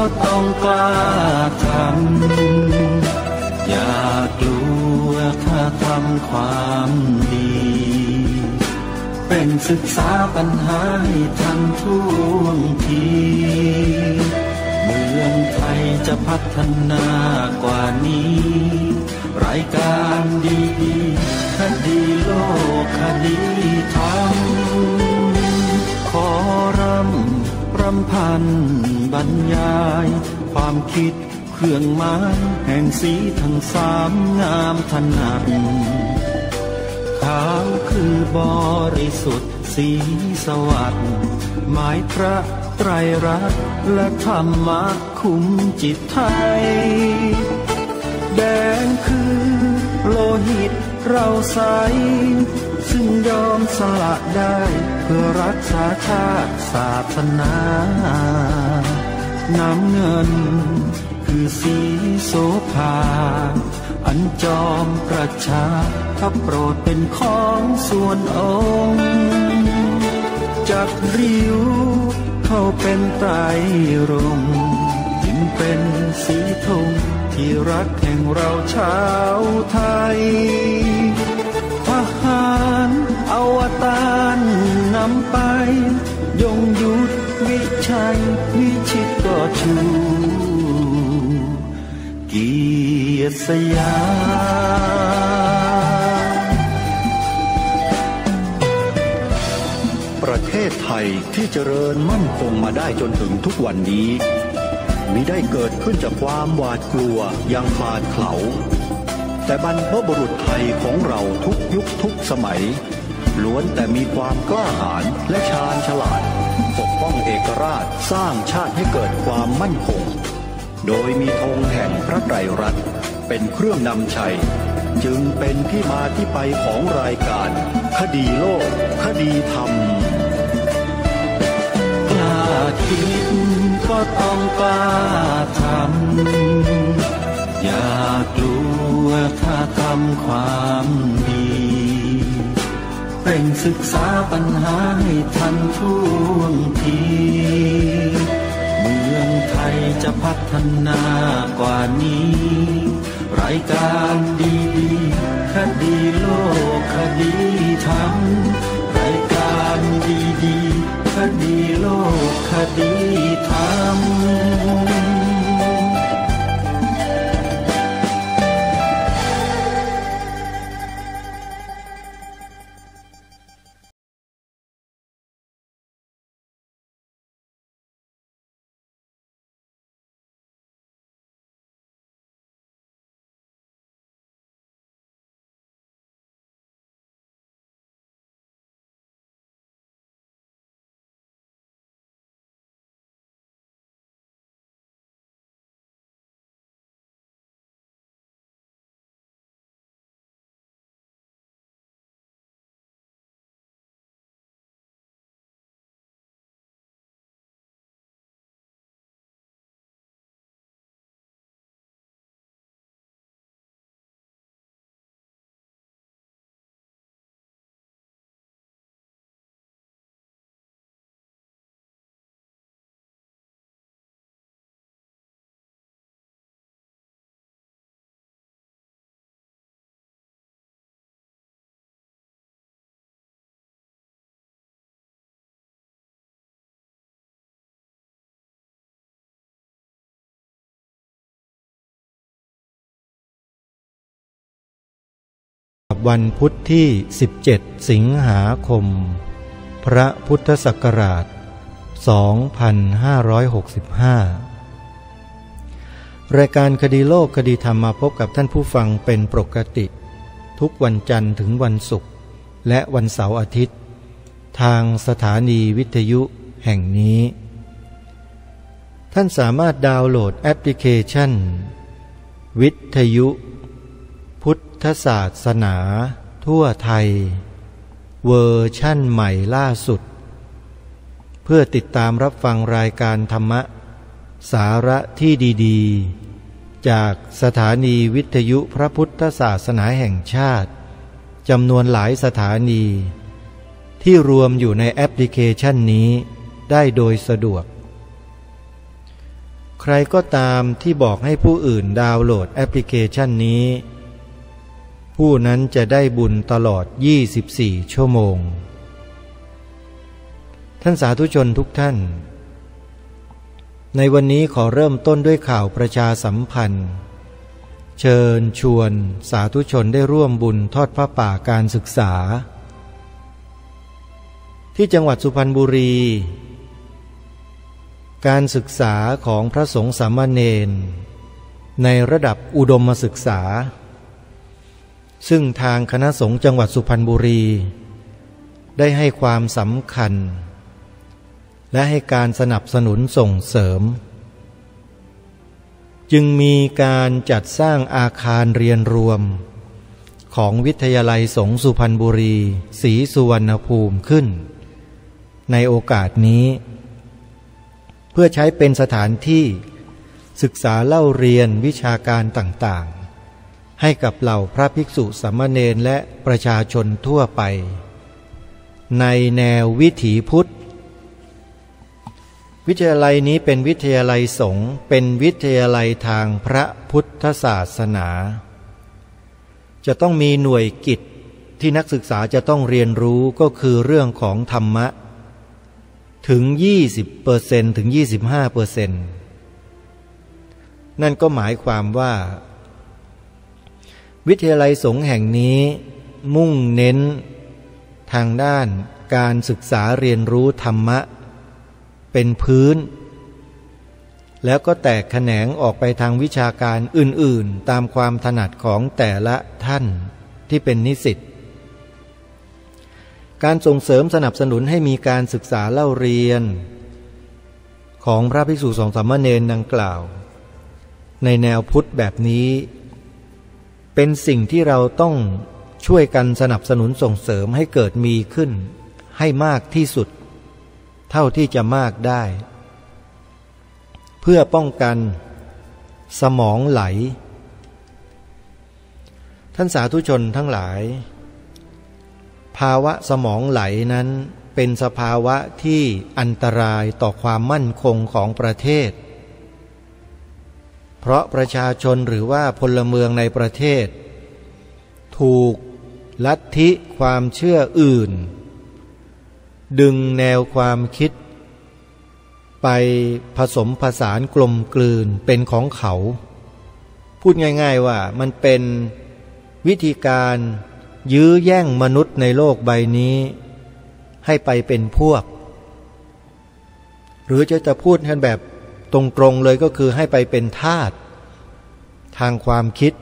ก็ต้องกล้าทำอย่ากลัวถ้าทำความดี เป็นศึกษาปัญหาให้ทันท่วงที เมืองไทยจะพัฒนากว่านี้ รายการดีคดีโลกคดีธรรมขอรำ รำพันบรรยาย ความคิดเครื่องหมายแห่งสีทั้งสามงามถนัดขาวคือบริสุทธิ์สีสวัสดิ์หมายพระไตรรัตน์และธรรมะคุ้มจิตไทย แดงคือโลหิตเราใส ซึ่งยอมสละได้ เพื่อรักษาชาติศาสนา น้ำเงิน คือสีโสภา อันจอมประชาถ้าโปรดเป็นของส่วนองค์จากริ้วเข้าเป็นไตรรงค์จึงเป็นสีธงที่รักแห่งเราชาวไทยารอวตารนำไป ยงยุทธวิชัยวิชิตก็ชูเกียรติสยามประเทศไทยที่เจริญมั่นคงมาได้จนถึงทุกวันนี้มิได้เกิดขึ้นจากความหวาดกลัวอย่างขาดเขลา แต่บรรพบุรุษไทยของเราทุกยุคทุกสมัย ล้วนแต่มีความกล้าหาญและชาญฉลาด ปกป้องเอกราชสร้างชาติให้เกิดความมั่นคง โดยมีธงแห่งพระไตรรัตน์เป็นเครื่องนำชัย จึงเป็นที่มาที่ไปของรายการ คดีโลก คดีธรรมกล้าคิดก็ต้องกล้าทำ อย่ากลัวถ้าทำความดีเป็นศึกษาปัญหาให้ทันท่วงที เมืองไทยจะพัฒนากว่านี้ รายการดีคดีโลกคดีธรรมรายการดีดีๆคดีโลกคดีธรรม วันพุทธที่ 17 สิงหาคม พระพุทธศักราช 2565 รายการคดีโลกคดีธรรมมาพบกับท่านผู้ฟังเป็นปกติ ทุกวันจันทร์ถึงวันศุกร์และวันเสาร์อาทิตย์ ทางสถานีวิทยุแห่งนี้ ท่านสามารถดาวน์โหลดแอปพลิเคชัน วิทยุ ธศาสนา ทั่วไทย เวอร์ชั่นใหม่ล่าสุด เพื่อติดตามรับฟังรายการธรรมะ สาระที่ดีๆ จากสถานีวิทยุพระพุทธศาสนาแห่งชาติจำนวนหลายสถานี ที่รวมอยู่ในแอปพลิเคชันนี้ได้โดยสะดวก ใครก็ตามที่บอกให้ผู้อื่นดาวน์โหลดแอปพลิเคชันนี้ ผู้นั้นจะได้บุญตลอด 24 ชั่วโมง ท่านสาธุชนทุกท่าน ในวันนี้ขอเริ่มต้นด้วยข่าวประชาสัมพันธ์ เชิญชวนสาธุชนได้ร่วมบุญทอดพระป่าการศึกษา ที่จังหวัดสุพรรณบุรี การศึกษาของพระสงฆ์สามเณรในระดับอุดมศึกษา ซึ่งทางคณะสงฆ์จังหวัดสุพรรณบุรี ได้ให้ความสำคัญ และให้การสนับสนุนส่งเสริม จึงมีการจัดสร้างอาคารเรียนรวม ของวิทยาลัยสงฆ์สุพรรณบุรีศรีสุวรรณภูมิขึ้น ในโอกาสนี้ เพื่อใช้เป็นสถานที่ศึกษาเล่าเรียนวิชาการต่างๆ ให้กับเหล่าพระภิกษุสามเณรและประชาชนทั่วไป ในแนววิถีพุทธ วิทยาลัยนี้เป็นวิทยาลัยสงฆ์เป็นวิทยาลัยทางพระพุทธศาสนา จะต้องมีหน่วยกิจที่นักศึกษาจะต้องเรียนรู้ก็คือเรื่องของธรรมะ ถึง 20เปอร์เซนถึง 25เปอร์เซนนั่นก็หมายความว่า วิทยาลัยสงฆ์แห่งนี้ มุ่งเน้น ทางด้านการศึกษาเรียนรู้ธรรมะ เป็นพื้น แล้วก็แตกแขนงออกไปทางวิชาการอื่นๆ ตามความถนัดของแต่ละท่านที่เป็นนิสิตการส่งเสริมสนับสนุนให้มีการศึกษาเล่าเรียน ของพระภิกษุสองสามเณรดังกล่าว ในแนวพุทธแบบนี้ เป็นสิ่งที่เราต้องช่วยกันสนับสนุนส่งเสริมให้เกิดมีขึ้น ให้มากที่สุด เท่าที่จะมากได้ เพื่อป้องกัน สมองไหล ท่านสาธุชนทั้งหลาย ภาวะสมองไหลนั้นเป็นสภาวะที่อันตรายต่อความมั่นคงของประเทศ ราะประชาชนหรือว่าพลเมืองในประเทศ ถูกลัทธิความเชื่ออื่น ดึงแนวความคิด ไปผสมผสานกลมกลืนเป็นของเขา พูดง่าย ๆว่ามันเป็นวิธีการยื้อแย่งมนุษย์ในโลกใบนี้ ให้ไปเป็นพวก หรือจะจะพูดกันแบบ ตรงๆเลยก็คือให้ไปเป็นทาสทางความคิด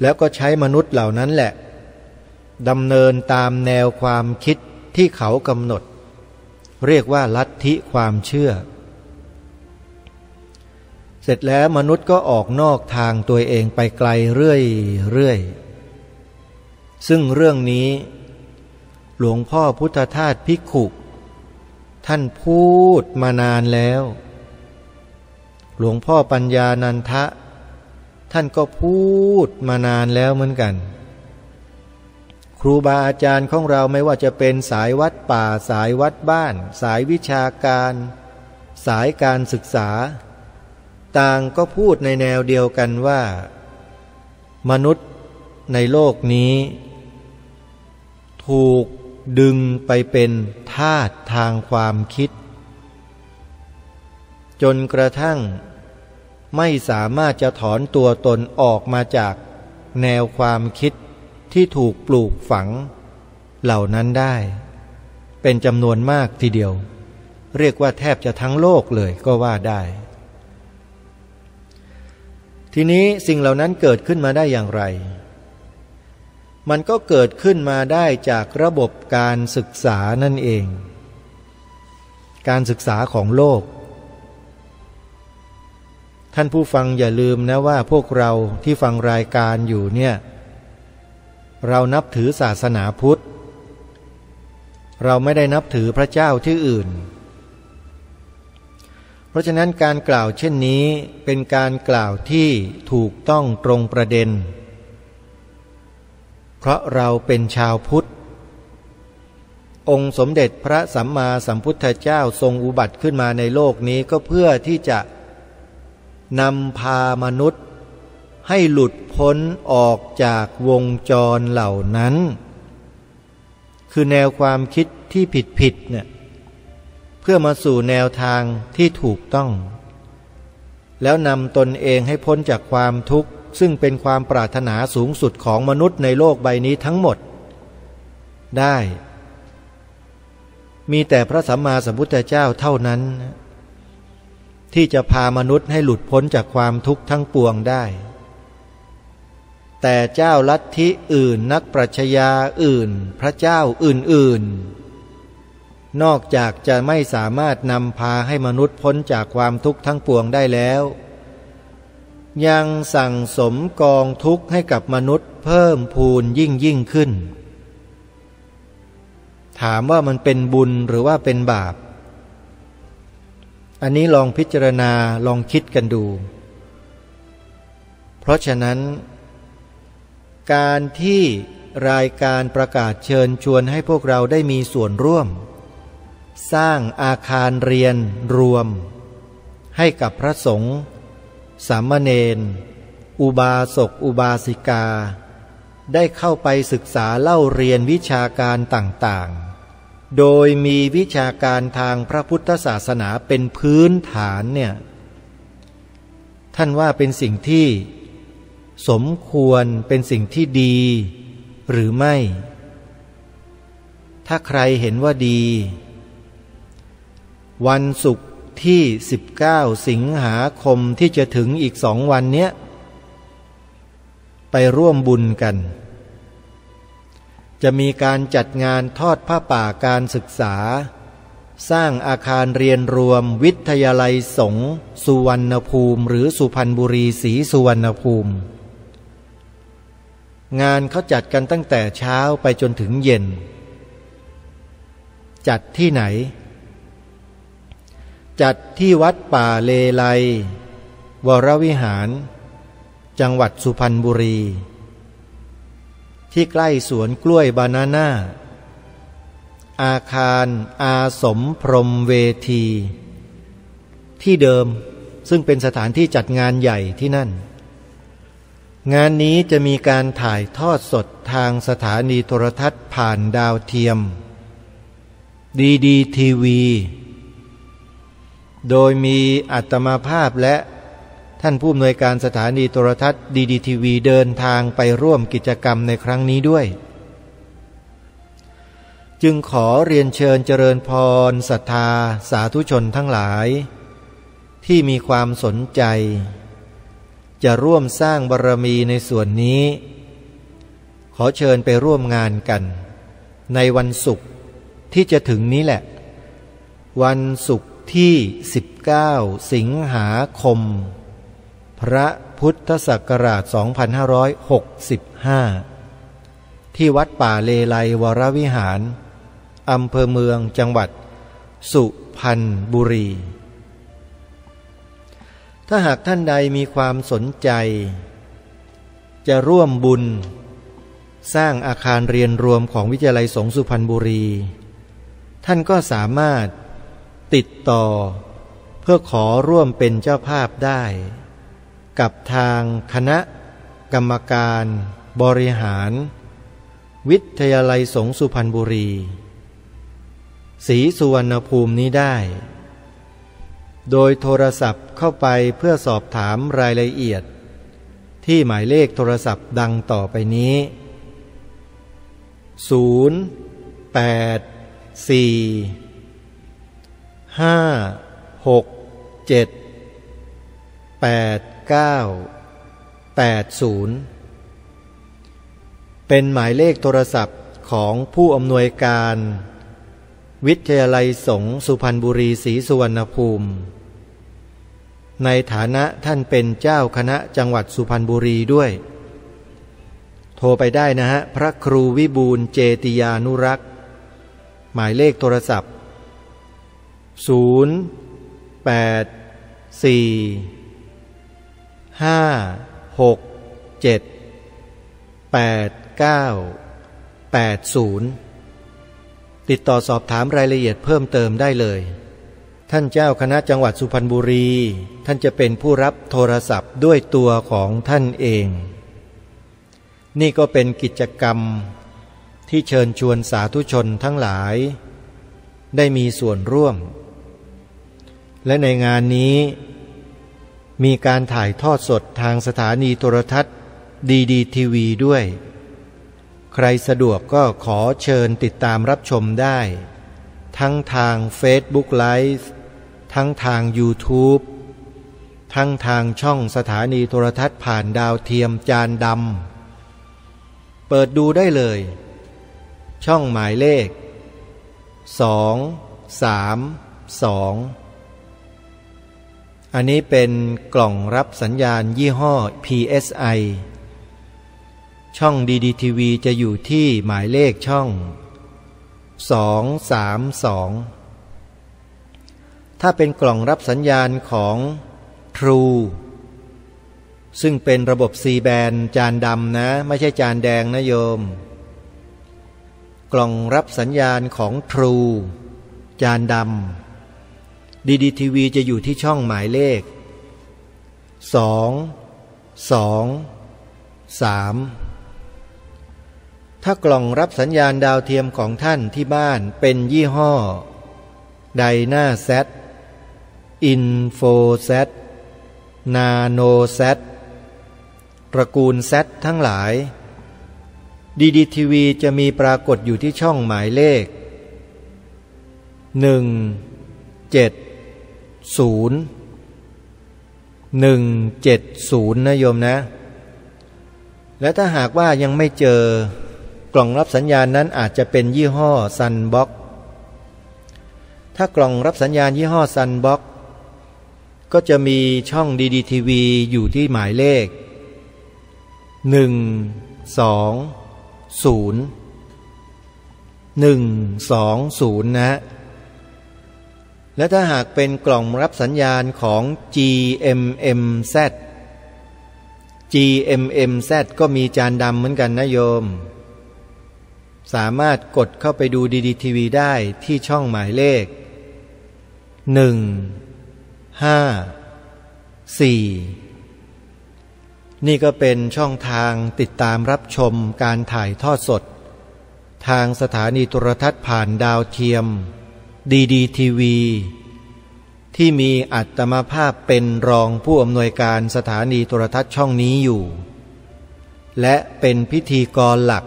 แล้วก็ใช้มนุษย์เหล่านั้นแหละดำเนินตามแนวความคิดที่เขากำหนด เรียกว่าลัทธิความเชื่อ เสร็จแล้วมนุษย์ก็ออกนอกทางตัวเองไปไกลเรื่อยๆซึ่งเรื่องนี้ หลวงพ่อพุทธทาสพิกขุ ท่านพูดมานานแล้ว หลวงพ่อปัญญานันทะ ท่านก็พูดมานานแล้วเหมือนกัน ครูบาอาจารย์ของเราไม่ว่าจะเป็นสายวัดป่าสายวัดบ้าน สายวิชาการ สายการศึกษา ต่างก็พูดในแนวเดียวกันว่า มนุษย์ในโลกนี้ ถูก ดึงไปเป็นธาตุทางความคิด จนกระทั่ง ไม่สามารถจะถอนตัวตนออกมาจาก แนวความคิดที่ถูกปลูกฝัง เหล่านั้นได้ เป็นจำนวนมากทีเดียว เรียกว่าแทบจะทั้งโลกเลยก็ว่าได้ ทีนี้สิ่งเหล่านั้นเกิดขึ้นมาได้อย่างไร มันก็เกิดขึ้นมาได้จากระบบการศึกษานั่นเอง การศึกษาของโลก ท่านผู้ฟังอย่าลืมนะว่าพวกเราที่ฟังรายการอยู่เนี่ย เรานับถือศาสนาพุทธ เราไม่ได้นับถือพระเจ้าที่อื่น เพราะฉะนั้นการกล่าวเช่นนี้เป็นการกล่าวที่ถูกต้องตรงประเด็น เพราะเราเป็นชาวพุทธ องค์สมเด็จพระสัมมาสัมพุทธเจ้าทรงอุบัติขึ้นมาในโลกนี้ก็เพื่อที่จะนำพามนุษย์ ให้หลุดพ้นออกจากวงจรเหล่านั้น คือแนวความคิดที่ผิดผิดเนี่ยเพื่อมาสู่แนวทางที่ถูกต้อง แล้วนำตนเองให้พ้นจากความทุกข์ ซึ่งเป็นความปรารถนาสูงสุดของมนุษย์ในโลกใบนี้ทั้งหมด ได้ มีแต่พระสัมมาสัมพุทธเจ้าเท่านั้น ที่จะพามนุษย์ให้หลุดพ้นจากความทุกข์ทั้งปวงได้ แต่เจ้าลัทธิอื่นนักปรัชญาอื่น พระเจ้าอื่นๆ นอกจากจะไม่สามารถนำพาให้มนุษย์พ้นจากความทุกข์ทั้งปวงได้แล้ว ยังสั่งสมกองทุกข์ให้กับมนุษย์ เพิ่มพูนยิ่งยิ่งขึ้น ถามว่ามันเป็นบุญหรือว่าเป็นบาป อันนี้ลองพิจารณาลองคิดกันดู เพราะฉะนั้น การที่รายการประกาศเชิญชวนให้พวกเราได้มีส่วนร่วม สร้างอาคารเรียนรวม ให้กับพระสงฆ์ สามเณร อุบาสกอุบาสิกา ได้เข้าไปศึกษาเล่าเรียนวิชาการต่างๆ โดยมีวิชาการทางพระพุทธศาสนาเป็นพื้นฐานเนี่ยท่านว่าเป็นสิ่งที่ สมควรเป็นสิ่งที่ดี หรือไม่ ถ้าใครเห็นว่าดี วันศุกร์ ที่ 19 สิงหาคมที่จะถึงอีกสองวันเนี้ย ไปร่วมบุญกัน จะมีการจัดงานทอดผ้าป่าการศึกษา สร้างอาคารเรียนรวมวิทยาลัยสงสุวรรณภูมิ หรือสุพรรณบุรีศรีสุวรรณภูมิ งานเขาจัดกันตั้งแต่เช้าไปจนถึงเย็น จัดที่ไหน จัดที่วัดป่าเลไลวรวิหาร จังหวัดสุพรรณบุรี ที่ใกล้สวนกล้วยบานาน่า อาคารอาสมพรมเวที ที่เดิมซึ่งเป็นสถานที่จัดงานใหญ่ที่นั่น งานนี้จะมีการถ่ายทอดสดทางสถานีโทรทัศน์ผ่านดาวเทียม ดีดีทีวี โดยมีอัตมาภาพและท่านผู้อำนวยการสถานีโทรทัศน์ดีดีทีวีเดินทางไปร่วมกิจกรรมในครั้งนี้ด้วย จึงขอเรียนเชิญเจริญพรศรัทธา สาธุชนทั้งหลาย ที่มีความสนใจ จะร่วมสร้างบารรมีในส่วนนี้ ขอเชิญไปร่วมงานกัน ในวันศุกร์ที่จะถึงนี้แหละ วันศุกร์ ที่ 19 สิงหาคม พระพุทธศักราช 2565 ที่วัดป่าเลไลวรวิหาร อำเภอเมืองจังหวัด สุพรรณบุรี ถ้าหากท่านใดมีความสนใจ จะร่วมบุญ สร้างอาคารเรียนรวมของวิทยาลัยสงสุพรรณบุรี ท่านก็สามารถ ติดต่อ เพื่อขอร่วมเป็นเจ้าภาพได้ กับทางคณะ กรรมการ บริหาร วิทยาลัยสงสุพรรณบุรีสีสุวรรณภูมินี้ได้ โดยโทรศัพท์เข้าไปเพื่อสอบถามรายละเอียด ที่หมายเลขโทรศัพท์ดังต่อไปนี้ 0 8 4 ห้าหกเจ็ดแปดเก้าแปดศูนย์เป็นหมายเลขโทรศัพท์ของผู้อำนวยการ วิทยาลัยสงสุพรรณบุรีศรีสุวรรณภูมิ ในฐานะท่านเป็นเจ้าคณะจังหวัดสุพรรณบุรีด้วย โทรไปได้นะฮะ พระครูวิบูลเจติยานุรักษ์ หมายเลขโทรศัพท์ ศูนย์แปดสี่ห้าหกเจ็ดแปดเก้าแปดศูนย์ติดต่อสอบถามรายละเอียดเพิ่มเติมได้เลย ท่านเจ้าคณะจังหวัดสุพรรณบุรี ท่านจะเป็นผู้รับโทรศัพท์ด้วยตัวของท่านเอง นี่ก็เป็นกิจกรรมที่เชิญชวนสาธุชนทั้งหลาย ได้มีส่วนร่วม และในงานนี้มีการถ่ายทอดสดทางสถานีโทรทัศน์ดีดีทีวีด้วย ใครสะดวกก็ขอเชิญติดตามรับชมได้ ทั้งทาง Facebook Live ทั้งทาง YouTube ทั้งทางช่องสถานีโทรทัศน์ผ่านดาวเทียมจานดำ เปิดดูได้เลย ช่องหมายเลข 2 3 2 อันนี้เป็นกล่องรับสัญญาณยี่ห้อ PSI ช่องดีดีทีวีจะอยู่ที่หมายเลขช่อง 232 ถ้าเป็นกล่องรับสัญญาณของ True ซึ่งเป็นระบบ C แบนจานดำนะ ไม่ใช่จานแดงนะโยม กล่องรับสัญญาณของ True จานดำ ดีดีทีวีจะอยู่ที่ช่องหมายเลข 2 2 3 ถ้ากล่องรับสัญญาณดาวเทียมของท่านที่บ้านเป็นยี่ห้อ ไดนาแซตอินโฟแซตนาโนแซตตระกูลแซตทั้งหลายดีดีทีวีจะมีปรากฏอยู่ที่ช่องหมายเลข 1 7 0 1 7 0นะโยมนะ และถ้าหากว่ายังไม่เจอกล่องรับสัญญาณนั้นอาจจะเป็นยี่ห้อซันบ็อกซ์ถ้ากล่องรับสัญญาณยี่ห้อซันบ็อกซ์ก็จะมีช่องดีดีทีวีอยู่ที่หมายเลข1 2 0 1 2 0นะ และถ้าหากเป็นกล่องรับสัญญาณของ GMMZ GMMZ ก็มีจานดำเหมือนกันนะโยม สามารถกดเข้าไปดูดีดีทีวีได้ที่ช่องหมายเลข 1 5 4 นี่ก็เป็นช่องทางติดตามรับชมการถ่ายทอดสด ทางสถานีโทรทัศน์ผ่านดาวเทียม ดีดีทีวี ที่มีอัตมาภาพเป็นรองผู้อำนวยการสถานีโทรทัศน์ช่องนี้อยู่ และเป็นพิธีกรหลัก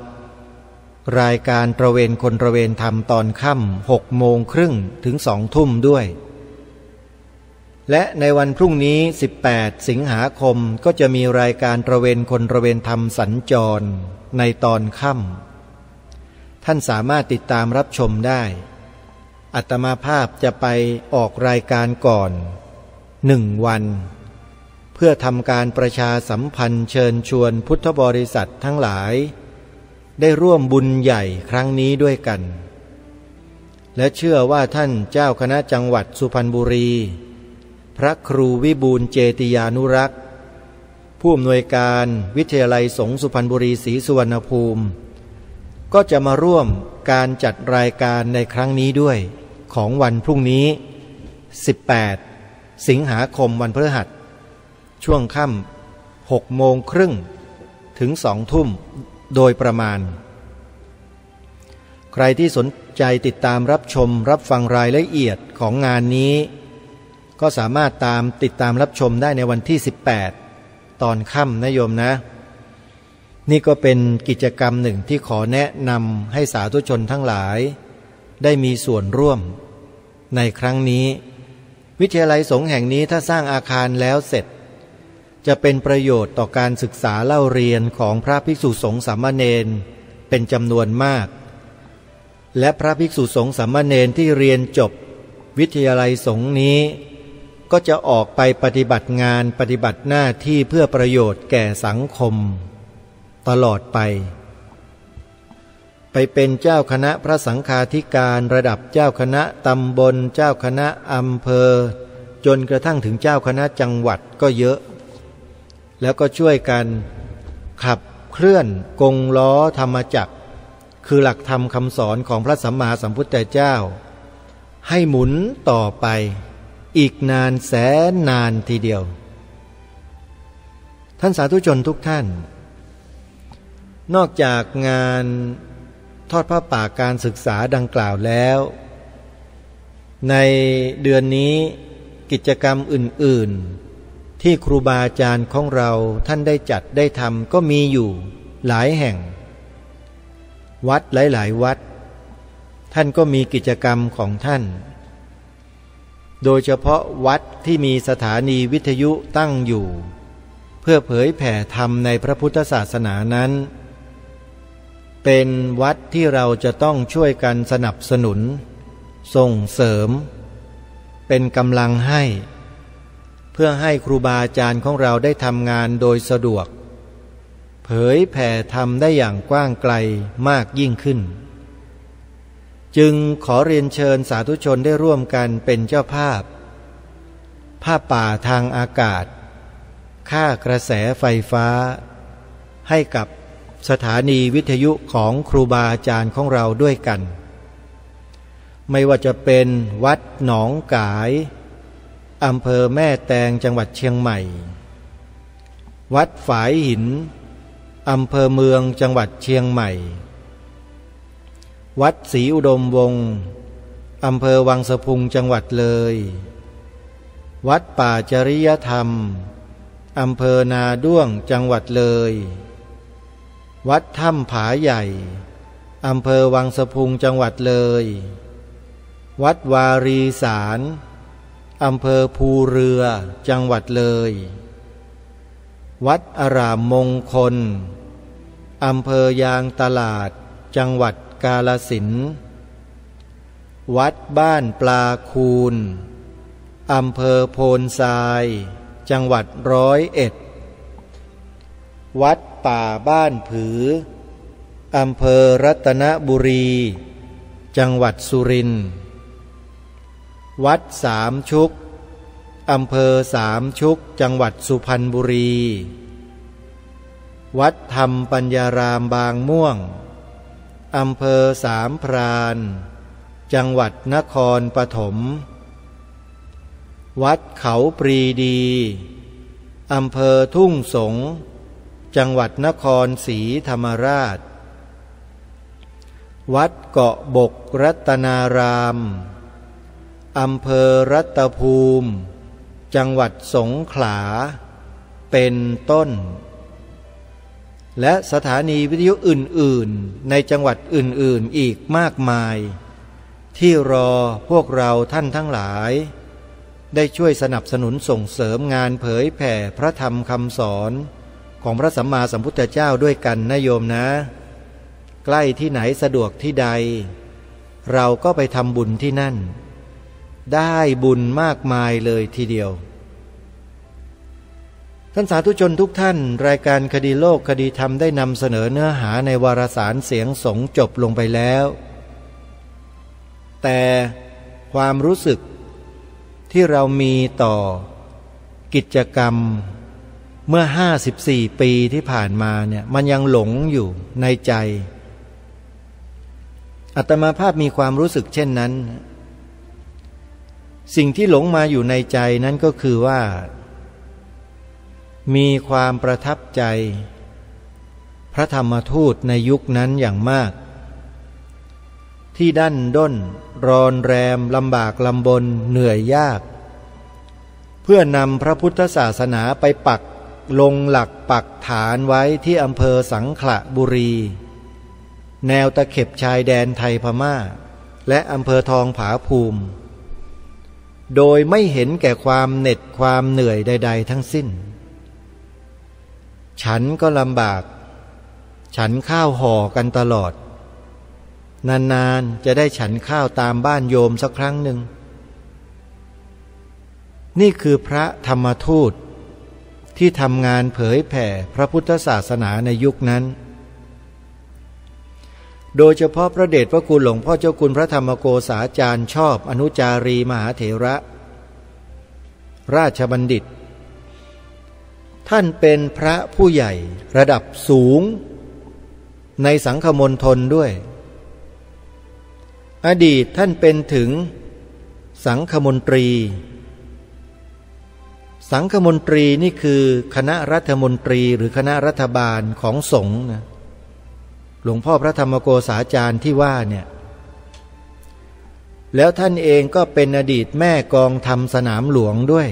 รายการตระเวนคนตระเวนธรรมตอนค่ำหกโมงครึ่งถึงสองทุ่มด้วย และในวันพรุ่งนี้ 18 สิงหาคมก็จะมีรายการตระเวนคนตระเวนธรรมสัญจรในตอนค่ำท่านสามารถติดตามรับชมได้ อัตมาภาพจะไปออกรายการก่อนหนึ่งวัน เพื่อทำการประชาสัมพันธ์เชิญชวนพุทธบริษัททั้งหลาย ได้ร่วมบุญใหญ่ครั้งนี้ด้วยกัน และเชื่อว่าท่านเจ้าคณะจังหวัดสุพรรณบุรี พระครูวิบูลเจติยานุรักษ์ ผู้อำนวยการวิทยาลัยสงสุพรรณบุรีศรีสุวรรณภูมิ ก็จะมาร่วมการจัดรายการในครั้งนี้ด้วย ของวันพรุ่งนี้ 18 สิงหาคมวันพฤหัส ช่วงค่ำหกโมงครึ่งถึงสองทุ่มโดยประมาณ ใครที่สนใจติดตามรับชมรับฟังรายละเอียดของงานนี้ ก็สามารถตามติดตามรับชมได้ในวันที่ 18 ตอนค่ำนะโยมนะ นี่ก็เป็นกิจกรรมหนึ่งที่ขอแนะนำให้สาธุชนทั้งหลาย ได้มีส่วนร่วม ในครั้งนี้ วิทยาลัยสงฆ์แห่งนี้ถ้าสร้างอาคารแล้วเสร็จ จะเป็นประโยชน์ต่อการศึกษาเล่าเรียนของพระภิกษุสงฆ์สามเณรเป็นจำนวนมาก และพระภิกษุสงฆ์สามเณรที่เรียนจบ วิทยาลัยสงฆ์นี้ ก็จะออกไปปฏิบัติงานปฏิบัติหน้าที่เพื่อประโยชน์แก่สังคม ตลอดไป ไปเป็นเจ้าคณะพระสังฆาธิการระดับเจ้าคณะตำบล เจ้าคณะอำเภอ จนกระทั่งถึงเจ้าคณะจังหวัดก็เยอะ แล้วก็ช่วยกันขับเคลื่อนกงล้อธรรมจักร คือหลักธรรมคำสอนของพระสัมมาสัมพุทธเจ้า ให้หมุนต่อไป อีกนานแสนนานทีเดียว ท่านสาธุชนทุกท่าน นอกจากงาน ทอดพระป่าการศึกษาดังกล่าวแล้ว ในเดือนนี้กิจกรรมอื่น ๆ ที่ครูบาอาจารย์ของเราท่านได้จัดได้ทำก็มีอยู่หลายแห่ง วัดหลาย ๆ วัด ท่านก็มีกิจกรรมของท่าน โดยเฉพาะวัดที่มีสถานีวิทยุตั้งอยู่ เพื่อเผยแผ่ธรรมในพระพุทธศาสนานั้น เป็นวัดที่เราจะต้องช่วยกันสนับสนุน ส่งเสริม เป็นกำลังให้ เพื่อให้ครูบาอาจารย์ของเราได้ทำงานโดยสะดวก เผยแผ่ธรรมได้อย่างกว้างไกลมากยิ่งขึ้น จึงขอเรียนเชิญสาธุชนได้ร่วมกันเป็นเจ้าภาพภาป่าทางอากาศ ค่ากระแสไฟฟ้า ให้กับ สถานีวิทยุของครูบาอาจารย์ของเราด้วยกัน ไม่ว่าจะเป็นวัดหนองกายอำเภอแม่แตงจังหวัดเชียงใหม่ วัดฝายหินอำเภอเมืองจังหวัดเชียงใหม่ วัดศรีอุดมวงศ์อำเภอวังสะพุงจังหวัดเลย วัดป่าจริยธรรมอำเภอนาด้วงจังหวัดเลย วัดถ้ำผาใหญ่ อำเภอวังสะพุงจังหวัดเลย วัดวารีสาร อำเภอภูเรือ จังหวัดเลย วัดอารามมงคล อำเภอยางตลาด จังหวัดกาลสิน วัดบ้านปลาคูน อำเภอโพนทราย จังหวัดร้อยเอ็ด วัด ป่าบ้านผือ อำเภอรัตนบุรี จังหวัดสุรินทร์ วัดสามชุก อำเภอสามชุก จังหวัดสุพรรณบุรี วัดธรรมปัญญารามบางม่วง อำเภอสามพราน จังหวัดนครปฐม วัดเขาปรีดี อำเภอทุ่งสง จังหวัดนครศรีธรรมราช วัดเกาะบกรัตนารามอำเภอรัตภูมิ จังหวัดสงขลา เป็นต้น และสถานีวิทยุอื่น ๆ ในจังหวัดอื่น ๆ อีกมากมาย ที่รอพวกเราท่านทั้งหลาย ได้ช่วยสนับสนุนส่งเสริมงานเผยแผ่พระธรรมคำสอน ของพระสัมมาสัมพุทธเจ้าด้วยกันนะโยมนะ ใกล้ที่ไหนสะดวกที่ใด เราก็ไปทำบุญที่นั่น ได้บุญมากมายเลยทีเดียว ท่านสาธุชนทุกท่าน รายการคดีโลกคดีธรรมได้นำเสนอเนื้อหาในวารสารเสียงสงจบลงไปแล้ว แต่ความรู้สึกที่เรามีต่อกิจกรรม เมื่อ54ปีที่ผ่านมาเนี่ยมันยังหลงอยู่ในใจ อัตมาภาพมีความรู้สึกเช่นนั้น สิ่งที่หลงมาอยู่ในใจนั้นก็คือว่า มีความประทับใจ พระธรรมทูตในยุคนั้นอย่างมาก ที่ดั้นด้น รอนแรมลำบากลำบนเหนื่อยยาก เพื่อนำพระพุทธศาสนาไปปัก ลงหลักปักฐานไว้ที่อำเภอสังขละบุรี แนวตะเข็บชายแดนไทยพมา่า และอำเภอทองผาภูมิ โดยไม่เห็นแก่ความเหน็ดความเหนื่อยใด ๆ ทั้งสิ้น ฉันก็ลำบาก ฉันข้าวห่อกันตลอด นานๆจะได้ฉันข้าวตามบ้านโยมสักครั้งหนึ่งนี่คือพระธรรมทูต ที่ทำงานเผยแผ่พระพุทธศาสนาในยุคนั้น โดยเฉพาะพระเดชพระคุณหลวงพ่อเจ้าคุณพระธรรมโกษาจารย์ชอบอนุจารีมหาเถระ ราชบัณฑิต ท่านเป็นพระผู้ใหญ่ระดับสูงในสังคมนทนด้วย อดีตท่านเป็นถึงสังคมนตรี สังคมนตรีนี่คือคณะรัฐมนตรีหรือคณะรัฐบาลของสงฆ์นะหลวงพ่อพระธรรมโกษาจารย์ที่ว่าเนี่ยแล้วท่านเองก็เป็นอดีตแม่กองทำสนามหลวงด้วย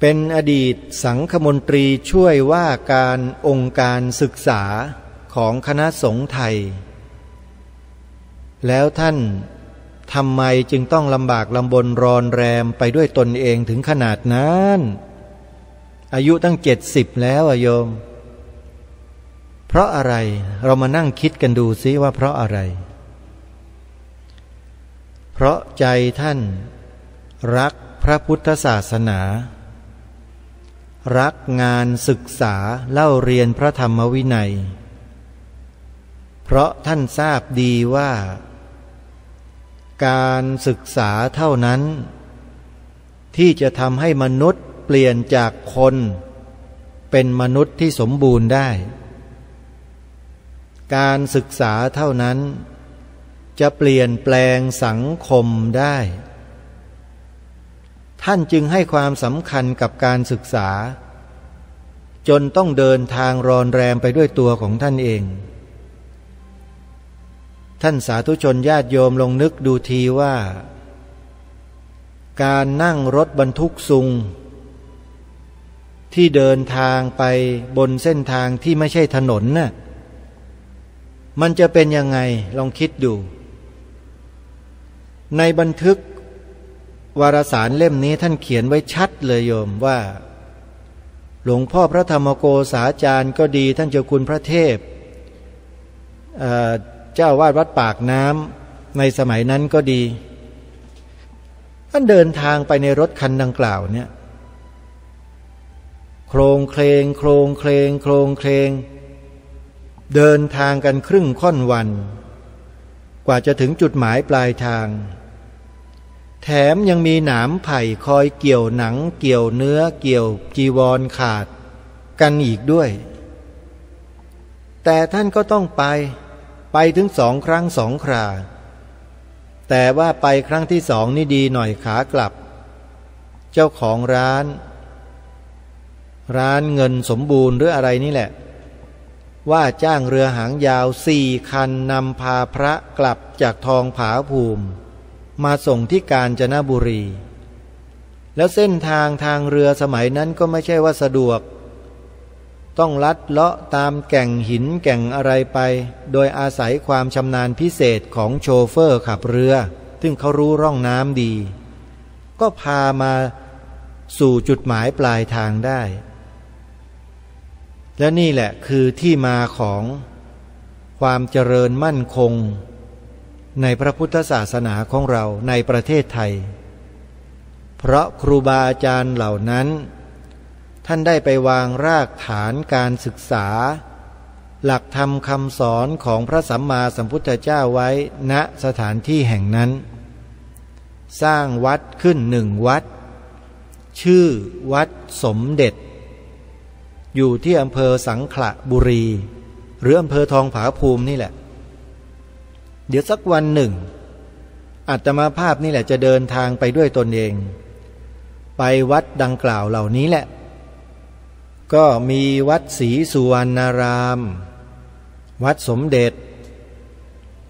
เป็นอดีตสังคมนตรีช่วยว่าการองค์การศึกษาของคณะสงฆ์ไทย แล้วท่าน ทำไมจึงต้องลำบากลำบนรอนแรมไปด้วยตนเองถึงขนาดนั้น อายุตั้งเจ็ดสิบแล้วโยม เพราะอะไรเรามานั่งคิดกันดูซิว่าเพราะอะไร เพราะใจท่าน รักพระพุทธศาสนา รักงานศึกษาเล่าเรียนพระธรรมวินัย เพราะท่านทราบดีว่า การศึกษาเท่านั้น ที่จะทำให้มนุษย์เปลี่ยนจากคน เป็นมนุษย์ที่สมบูรณ์ได้ การศึกษาเท่านั้น จะเปลี่ยนแปลงสังคมได้ ท่านจึงให้ความสำคัญกับการศึกษา จนต้องเดินทางรอนแรมไปด้วยตัวของท่านเอง ท่านสาธุชนญาติโยมลงนึกดูทีว่า การนั่งรถบรรทุกซุง ที่เดินทางไปบนเส้นทางที่ไม่ใช่ถนนน่ะมันจะเป็นยังไงลองคิดดู ในบันทึกวารสารเล่มนี้ท่านเขียนไว้ชัดเลยโยมว่า หลวงพ่อพระธรรมโกษาจารย์ก็ดีท่านเจ้าคุณพระเทพ เจ้าวาดวัดปากน้ำในสมัยนั้นก็ดี ท่านเดินทางไปในรถคันดังกล่าวเนี่ยโครงเคลงโครงเคลงโครงเคลงเดินทางกันครึ่งค่อนวัน กว่าจะถึงจุดหมายปลายทาง แถมยังมีหนามไผ่คอยเกี่ยวหนัง เกี่ยวเนื้อเกี่ยวจีวรขาด กันอีกด้วย แต่ท่านก็ต้องไป ไปถึงสองครั้งสองครา แต่ว่าไปครั้งที่สองนี่ดีหน่อยขากลับ เจ้าของร้าน ร้านเงินสมบูรณ์หรืออะไรนี่แหละ ว่าจ้างเรือหางยาวสี่คันนำพาพระกลับจากทองผาภูมิ มาส่งที่กาญจนบุรี แล้วเส้นทางทางเรือสมัยนั้นก็ไม่ใช่ว่าสะดวก ต้องลัดเลาะตามแก่งหินแก่งอะไรไป โดยอาศัยความชำนาญพิเศษของโชเฟอร์ขับเรือ ซึ่งเขารู้ร่องน้ำดี ก็พามาสู่จุดหมายปลายทางได้ และนี่แหละคือที่มาของความเจริญมั่นคง ในพระพุทธศาสนาของเราในประเทศไทย เพราะครูบาอาจารย์เหล่านั้น ท่านได้ไปวางรากฐานการศึกษา หลักธรรมคำสอนของพระสัมมาสัมพุทธเจ้าไว้ณสถานที่แห่งนั้น สร้างวัดขึ้นหนึ่งวัด ชื่อวัดสมเด็จ อยู่ที่อำเภอสังขละบุรี หรืออำเภอทองผาภูมินี่แหละ เดี๋ยวสักวันหนึ่งอัตมาภาพนี่แหละจะเดินทางไปด้วยตนเอง ไปวัดดังกล่าวเหล่านี้แหละ ก็มีวัดศรีสุวรรณาราม วัดสมเด็จ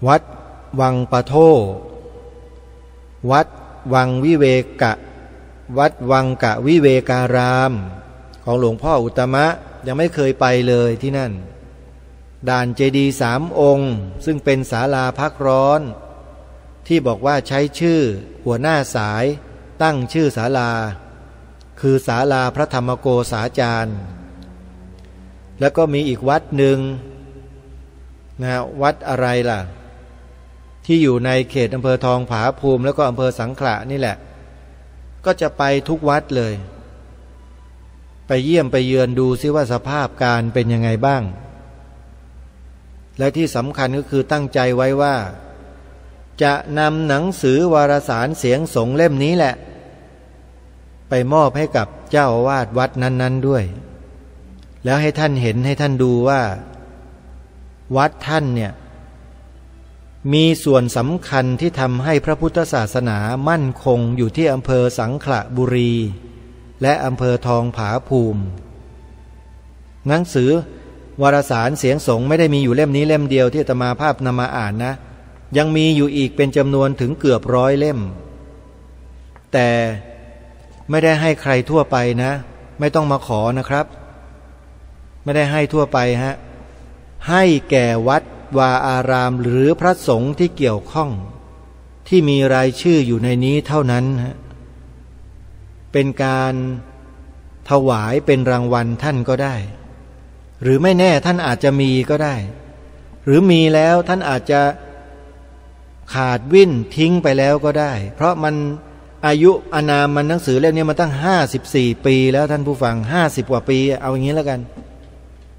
วัดวังปะโท วัดวังวิเวกะ วัดวังกะวิเวการาม ของหลวงพ่ออุตมะยังไม่เคยไปเลยที่นั่น ด่านเจดีสามองค์ ซึ่งเป็นศาลาพักร้อน ที่บอกว่าใช้ชื่อหัวหน้าสายตั้งชื่อศาลา คือศาลาพระธรรมโกษาจารย์ แล้วก็มีอีกวัดหนึ่งนะวัดอะไรล่ะ ที่อยู่ในเขตอำเภอทองผาภูมิแล้วก็อำเภอสังขละนี่แหละ ก็จะไปทุกวัดเลย ไปเยี่ยมไปเยือนดูซิว่าสภาพการเป็นยังไงบ้าง และที่สำคัญก็คือตั้งใจไว้ว่า จะนำหนังสือวารสารเสียงสงเล่มนี้แหละ ไปมอบให้กับเจ้าอาวาสวัดนั้น ๆด้วย แล้วให้ท่านเห็นให้ท่านดูว่า วัดท่านเนี่ยมีส่วนสำคัญที่ทำให้พระพุทธศาสนามั่นคงอยู่ที่อำเภอสังขละบุรี และอำเภอทองผาภูมิ หนังสือวารสารเสียงสงไม่ได้มีอยู่เล่มนี้เล่มเดียวที่ตมาภาพนำมาอ่านนะ ยังมีอยู่อีกเป็นจำนวนถึงเกือบร้อยเล่ม แต่ ไม่ได้ให้ใครทั่วไปนะ ไม่ต้องมาขอนะครับ ไม่ได้ให้ทั่วไปฮะให้แก่วัดวาอารามหรือพระสงฆ์ที่เกี่ยวข้อง ที่มีรายชื่ออยู่ในนี้เท่านั้นฮะเป็นการถวายเป็นรางวัลท่านก็ได้ หรือไม่แน่ท่านอาจจะมีก็ได้ หรือมีแล้วท่านอาจจะขาดวิ่นทิ้งไปแล้วก็ได้ เพราะมัน อายุอนามมันหนังสือเล่มนี้มาตั้งห้าสิบสี่ปีแล้วท่านผู้ฟังห้าสิบกว่าปี เอาอย่างนี้แล้วกัน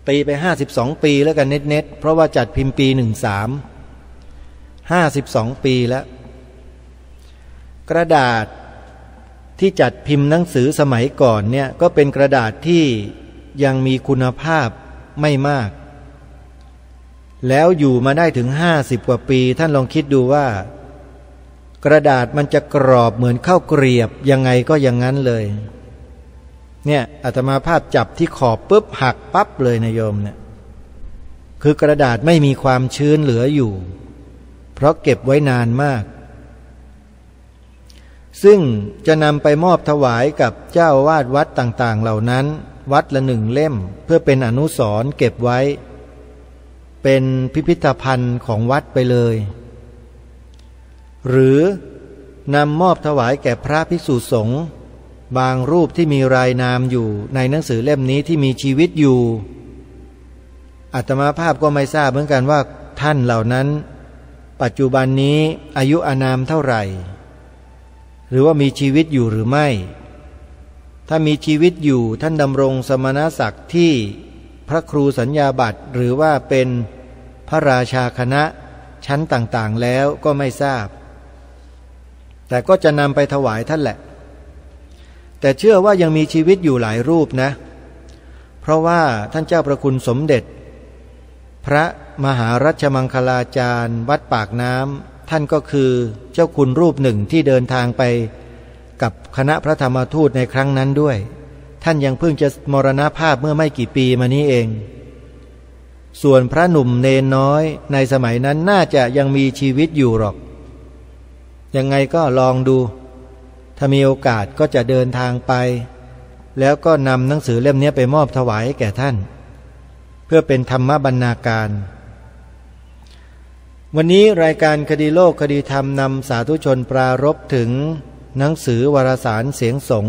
ตีไปห้าสิบสองปีแล้วกันเน็ตเน็ตเพราะว่าจัดพิมพ์ปีหนึ่งสามห้าสิบสองปีแล้ว กระดาษที่จัดพิมพ์หนังสือสมัยก่อนเนี่ยก็เป็นกระดาษที่ยังมีคุณภาพไม่มาก แล้วอยู่มาได้ถึงห้าสิบกว่าปี ท่านลองคิดดูว่า กระดาษมันจะกรอบเหมือนข้าวเกรียบยังไงก็อย่างนั้นเลย เนี่ยอาตมาภาพจับที่ขอบปุ๊บหักปั๊บเลยนะโยมเนี่ยคือกระดาษไม่มีความชื้นเหลืออยู่ เพราะเก็บไว้นานมาก ซึ่งจะนำไปมอบถวายกับเจ้าวาดวัดต่างๆ เหล่านั้น วัดละหนึ่งเล่ม เพื่อเป็นอนุสรณ์เก็บไว้ เป็นพิพิธภัณฑ์ของวัดไปเลย หรือนำมอบถวายแก่พระภิกษุสงฆ์บางรูปที่มีรายนามอยู่ในหนังสือเล่มนี้ที่มีชีวิตอยู่ อัตมาภาพก็ไม่ทราบเหมือนกันว่าท่านเหล่านั้น ปัจจุบันนี้อายุอานามเท่าไหร่ หรือว่ามีชีวิตอยู่หรือไม่ ถ้ามีชีวิตอยู่ท่านดำรงสมณศักดิ์ที่พระครูสัญญาบัตรหรือว่าเป็นพระราชาคณะชั้นต่างๆแล้วก็ไม่ทราบ แต่ก็จะนำไปถวายท่านแหละ แต่เชื่อว่ายังมีชีวิตอยู่หลายรูปนะ เพราะว่าท่านเจ้าประคุณสมเด็จ พระมหารัชมังคลาจารย์ วัดปากน้ำท่านก็คือเจ้าคุณรูปหนึ่งที่เดินทางไปกับคณะพระธรรมทูตในครั้งนั้นด้วย ท่านยังเพิ่งจะมรณภาพเมื่อไม่กี่ปีมานี้เอง ส่วนพระหนุ่มเนนน้อยในสมัยนั้นน่าจะยังมีชีวิตอยู่หรอก ยังไงก็ลองดู ถ้ามีโอกาสก็จะเดินทางไป แล้วก็นำหนังสือเล่มนี้ไปมอบถวายให้แก่ท่าน เพื่อเป็นธรรมบรรณาการ วันนี้รายการคดีโลกคดีธรรมนำสาธุชนปรารบถึงหนังสือวารสารเสียงสง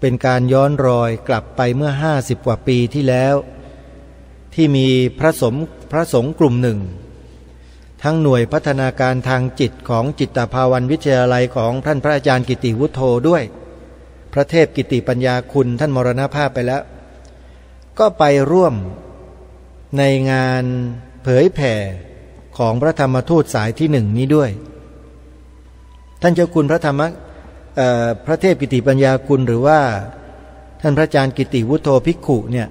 เป็นการย้อนรอยกลับไปเมื่อห้าสิบกว่าปีที่แล้ว ที่มีพระสมพระสงฆ์กลุ่มหนึ่ง ทั้งหน่วยพัฒนาการทางจิตของจิตภาวันวิทยาลัยของท่านพระอาจารย์กิติวุฒโธด้วย พระเทพกิติปัญญาคุณท่านมรณภาพไปแล้ว ก็ไปร่วมในงานเผยแผ่ของพระธรรมทูตสายที่หนึ่งนี้ด้วย ท่านเจ้าคุณพระธรรมพระเทพกิติปัญญาคุณหรือว่า ท่านพระอาจารย์กิติวุฒโธภิกขุเนี่ย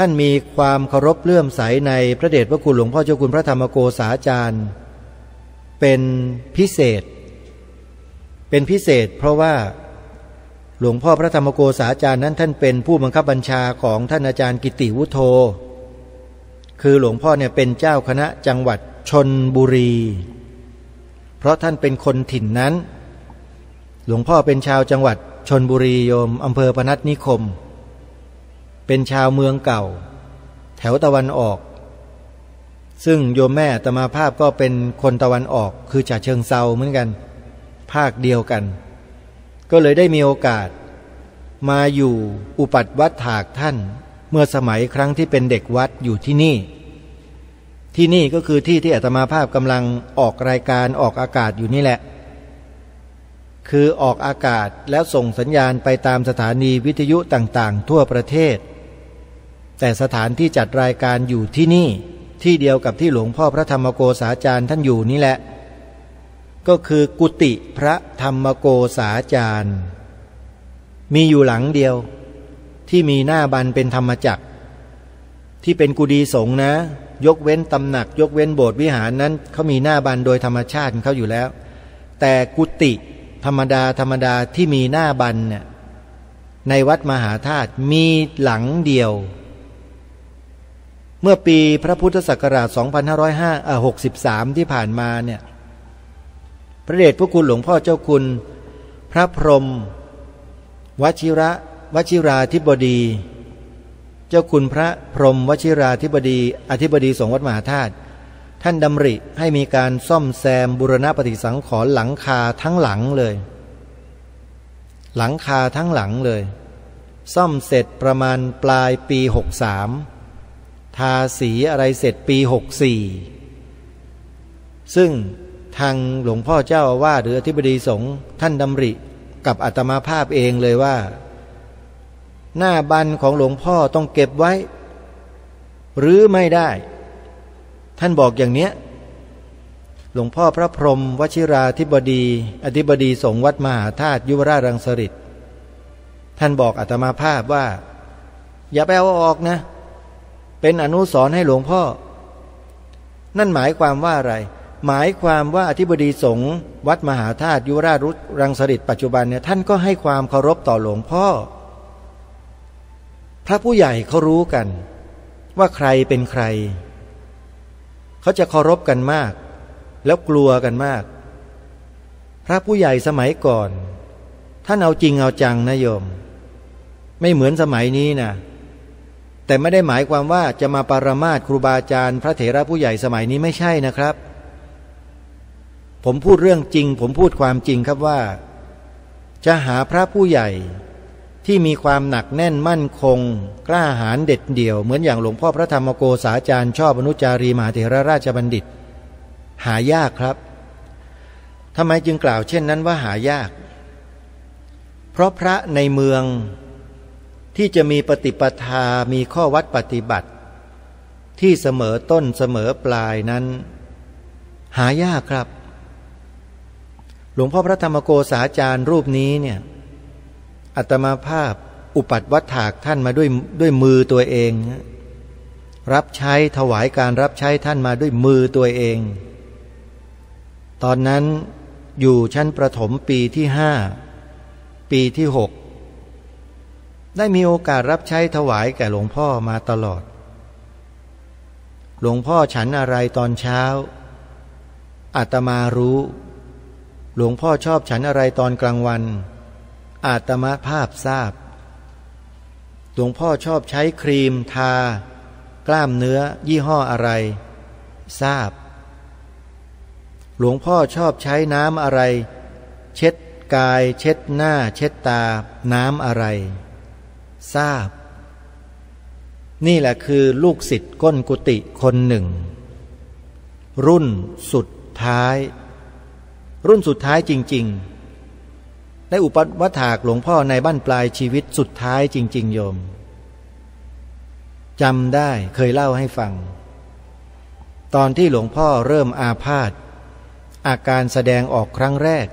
ท่านมีความเคารพเลื่อมใสในพระเดชพระคุณหลวงพ่อเจ้าคุณพระธรรมโกษาจารย์ เป็นพิเศษ เป็นพิเศษ เพราะว่าหลวงพ่อพระธรรมโกษาจารย์นั้นท่านเป็นผู้บังคับบัญชาของท่านอาจารย์กิติวุโธ คือหลวงพ่อเนี่ยเป็นเจ้าคณะจังหวัดชนบุรี เพราะท่านเป็นคนถิ่นนั้น หลวงพ่อเป็นชาวจังหวัดชนบุรีโยมอำเภอพนัสนิคม เป็นชาวเมืองเก่า แถวตะวันออก ซึ่งโยมแม่ตมาภาพก็เป็นคนตะวันออก คือจากเชิงเซาเหมือนกัน ภาคเดียวกัน ก็เลยได้มีโอกาส มาอยู่อุปัตวัดถากท่าน เมื่อสมัยครั้งที่เป็นเด็กวัดอยู่ที่นี่ ที่นี่ก็คือที่ที่อาตมาภาพกำลังออกรายการออกอากาศอยู่นี่แหละคือออกอากาศแล้วส่งสัญญาณไปตามสถานีวิทยุต่างๆ ทั่วประเทศ แต่สถานที่จัดรายการอยู่ที่นี่ ที่เดียวกับที่หลวงพ่อพระธรรมโกษาจารย์ท่านอยู่นี่แหละ ก็คือกุฏิพระธรรมโกษาจารย์ มีอยู่หลังเดียว ที่มีหน้าบันเป็นธรรมจักร ที่เป็นกุฎีสงนะ ยกเว้นตำหนัก ยกเว้นโบสถ์วิหารนั้นเขามีหน้าบันโดยธรรมชาติของเขาอยู่แล้ว แต่กุฏิธรรมดาธรรมดาที่มีหน้าบันเนี่ยในวัดมหาธาตุมีหลังเดียว เมื่อปีพระพุทธศักราช 2563 ที่ผ่านมาเนี่ย พระเดชพระคุณหลวงพ่อเจ้าคุณ พระพรมวชิระวชิราธิบดี เจ้าคุณพระพรมวชิราธิบดี อธิบดีสงฆ์วัดมหาธาตุท่านดำริให้มีการซ่อมแซมบุรณะปฏิสังขรณ์หลังคาทั้งหลังเลย หลังคาทั้งหลังเลย ซ่อมเสร็จประมาณปลายปี 63 ทาสีอะไรเสร็จปี64ซึ่งทางหลวงพ่อเจ้าอาวาหรืออธิบดีสงฆ์ท่านดำริกับอัตมาภาพเองเลยว่า หน้าบันของหลวงพ่อต้องเก็บไว้ หรือไม่ได้ ท่านบอกอย่างเนี้ย หลวงพ่อพระพรมวชิราธิบดี อธิบดีสงฆ์วัดมหาธาตุยุวราชรังสฤษท่านบอกอัตมาภาพว่า อย่าไปเอาออกนะ เป็นอนุสรให้หลวงพ่อ นั่นหมายความว่าอะไร หมายความว่าอธิบดีสงฆ์วัดมหาธาตุยุราชรุรังสฤษปัจจุบันเนี่ยท่านก็ให้ความเคารพต่อหลวงพ่อ พระผู้ใหญ่เขารู้กัน ว่าใครเป็นใคร เขาจะเคารพกันมาก แล้วกลัวกันมาก พระผู้ใหญ่สมัยก่อน ท่านเอาจริงเอาจังนะโยม ไม่เหมือนสมัยนี้นะ แต่ไม่ได้หมายความว่าจะมาปารมาสครูบาอาจารย์พระเถระผู้ใหญ่สมัยนี้ไม่ใช่นะครับ ผมพูดเรื่องจริง ผมพูดความจริงครับว่า จะหาพระผู้ใหญ่ที่มีความหนักแน่นมั่นคง กล้าหาญเด็ดเดี่ยว เหมือนอย่างหลวงพ่อพระธรรมโกษาจารย์ชอบอนุจารีมหาเถรราชบัณฑิต หายากครับทำไมจึงกล่าวเช่นนั้นว่าหายาก เพราะพระในเมือง ที่จะมีปฏิปทามีข้อวัดปฏิบัติ ที่เสมอต้นเสมอปลายนั้น หายากครับ หลวงพ่อพระธรรมโกษาจารย์รูปนี้เนี่ยอัตมาภาพอุปัตวัฏถากท่านมาด้วยด้วยมือตัวเอง รับใช้ถวายการรับใช้ท่านมาด้วยมือตัวเอง ตอนนั้นอยู่ชั้นประถมปีที่ห้าปีที่หก ได้มีโอกาสรับใช้ถวายแก่หลวงพ่อมาตลอด หลวงพ่อฉันอะไรตอนเช้าอาตมารู้ หลวงพ่อชอบฉันอะไรตอนกลางวัน อาตมาภาพทราบ หลวงพ่อชอบใช้ครีมทา กล้ามเนื้อ ยี่ห้ออะไร ทราบ หลวงพ่อชอบใช้น้ำอะไร เช็ดกาย เช็ดหน้า เช็ดตา น้ำอะไร ทราบ นี่แหละคือลูกศิษย์ก้นกุฏิคนหนึ่ง รุ่นสุดท้าย รุ่นสุดท้ายจริง ๆ ได้อุปวัถากหลวงพ่อในบ้านปลายชีวิตสุดท้ายจริง ๆ โยมจำได้เคยเล่าให้ฟัง ตอนที่หลวงพ่อเริ่มอาพาธอาการแสดงออกครั้งแรก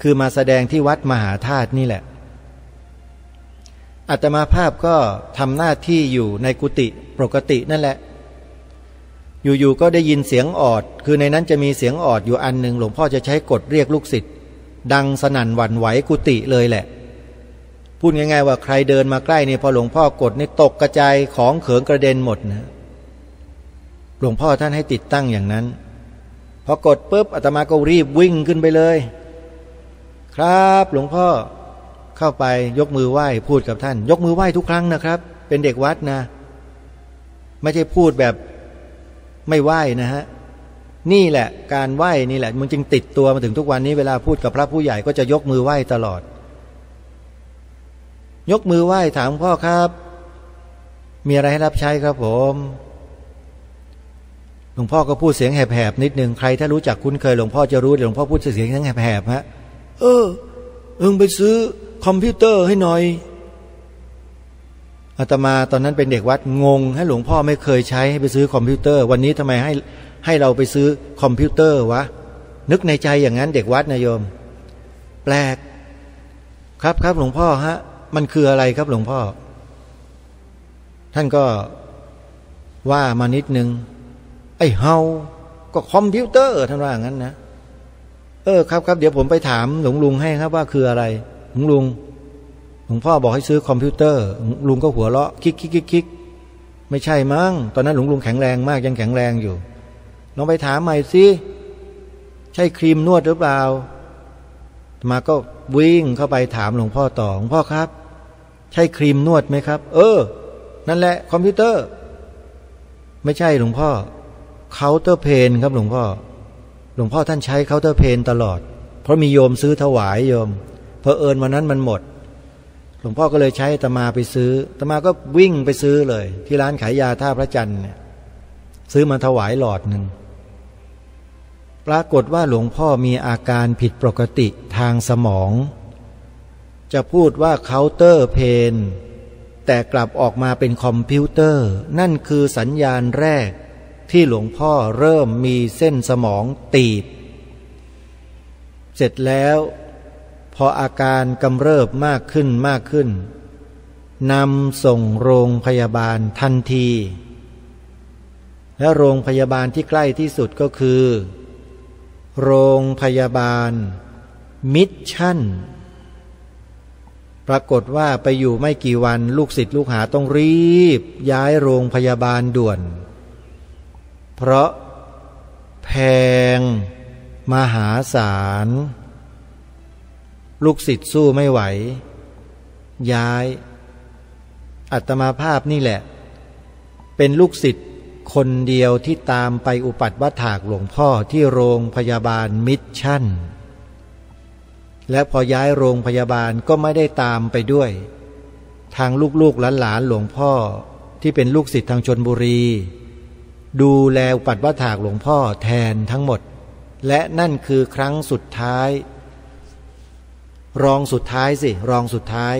คือมาแสดงที่วัดมหาธาตุนี่แหละ อัตมาภาพก็ทำหน้าที่อยู่ในกุฏิปกตินั่นแหละ อยู่ๆก็ได้ยินเสียงออด คือในนั้นจะมีเสียงออดอยู่อันหนึ่งหลวงพ่อจะใช้กดเรียกลูกศิษย์ดังสนั่นหวั่นไหวกุฏิเลยแหละ พูดง่าย ๆ ว่าใครเดินมาใกล้เนี่ยพอหลวงพ่อกดนี่ตกกระจายของเขิงกระเด็นหมดนะหลวงพ่อท่านให้ติดตั้งอย่างนั้น พอกดปุ๊บอาตมาก็รีบวิ่งขึ้นไปเลย ครับหลวงพ่อ เข้าไปยกมือไหว้พูดกับท่าน ยกมือไหว้ทุกครั้งนะครับ เป็นเด็กวัดนะ ไม่ใช่พูดแบบไม่ไหว้นะฮะนี่แหละการไหว้นี่แหละมันจึงติดตัวมาถึงทุกวันนี้เวลาพูดกับพระผู้ใหญ่ก็จะยกมือไหว้ตลอด ยกมือไหว้ถามพ่อครับ มีอะไรให้รับใช้ครับผมหลวงพ่อก็พูดเสียงแหบๆนิดนึงใครถ้ารู้จักคุ้นเคยหลวงพ่อจะรู้หลวงพ่อพูดเสียงแหบๆฮะเออเอิงไปซื้อ คอมพิวเตอร์ให้หน่อยอาตมาตอนนั้นเป็นเด็กวัดงง ให้หลวงพ่อไม่เคยใช้ให้ไปซื้อคอมพิวเตอร์ วันนี้ทำไมให้ให้เราไปซื้อคอมพิวเตอร์วะนึกในใจอย่างนั้นเด็กวัดนะโยม แปลก ครับครับหลวงพ่อฮะ มันคืออะไรครับหลวงพ่อ ท่านก็ว่ามานิดนึง ไอ้เฮาก็คอมพิวเตอร์ท่านว่างั้นนะ เออครับครับเดี๋ยวผมไปถามหลวงลุงให้ครับว่าคืออะไร หลวงลุงหลวงพ่อบอกให้ซื้อคอมพิวเตอร์ลุงก็หัวเราะคิกคิกคิกคิกไม่ใช่มั้งตอนนั้นหลวงลุงแข็งแรงมากยังแข็งแรงอยู่ลองไปถามใหม่สิใช่ครีมนวดหรือเปล่า มาก็วิ่งเข้าไปถามหลวงพ่อต่อหลวงพ่อครับ ใช่ครีมนวดไหมครับ เออ นั่นแหละ คอมพิวเตอร์ ไม่ใช่หลวงพ่อเคาน์เตอร์เพนครับหลวงพ่อ หลวงพ่อท่านใช้เคาน์เตอร์เพนตลอด เพราะมีโยมซื้อถวายโยม เพอเอิญวันนั้นมันหมด หลวงพ่อก็เลยใช้อาตมาไปซื้ออาตมาก็วิ่งไปซื้อเลย ที่ร้านขายยาท่าพระจันทร์เนี่ยซื้อมาถวายหลอดหนึ่งปรากฏว่าหลวงพ่อมีอาการผิดปกติทางสมอง จะพูดว่าเคาน์เตอร์เพนแต่กลับออกมาเป็นคอมพิวเตอร์ นั่นคือสัญญาณแรกที่หลวงพ่อเริ่มมีเส้นสมองตีบ เสร็จแล้ว พออาการกำเริบมากขึ้นมากขึ้นนำส่งโรงพยาบาลทันที และโรงพยาบาลที่ใกล้ที่สุดก็คือ โรงพยาบาล มิชชั่น ปรากฏว่าไปอยู่ไม่กี่วันลูกศิษย์ลูกหาต้องรีบ ย้ายโรงพยาบาลด่วน เพราะแพง มหาศาล ลูกศิษย์สู้ไม่ไหว ย้าย อัตมาภาพนี่แหละ เป็นลูกศิษย์คนเดียวที่ตามไปอุปัตวัถากหลวงพ่อที่โรงพยาบาลมิชชั่น และพอย้ายโรงพยาบาลก็ไม่ได้ตามไปด้วย ทางลูกๆหลานๆหลวงพ่อที่เป็นลูกศิษย์ทางชลบุรี ดูแลอุปัดวัถากหลวงพ่อแทนทั้งหมด และนั่นคือครั้งสุดท้าย รองสุดท้ายสิ รองสุดท้าย